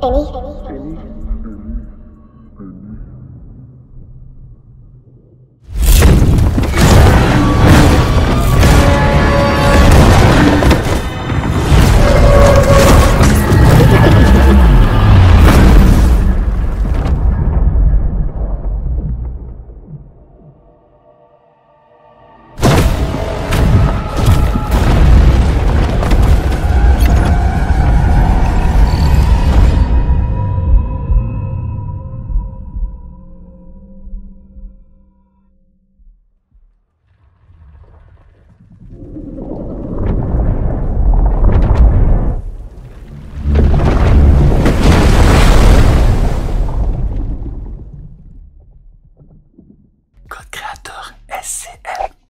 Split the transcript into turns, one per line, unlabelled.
feliz. feliz. Code créateur SCM